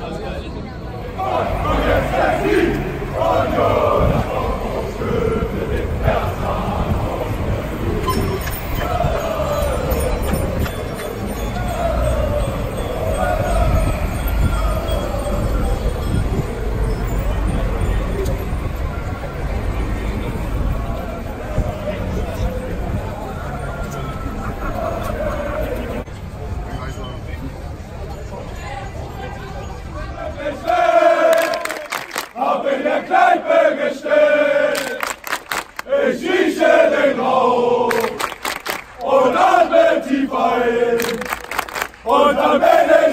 That was good. Kneipe gestellt. Ich rieche den Rauch und atme tief ein und am Ende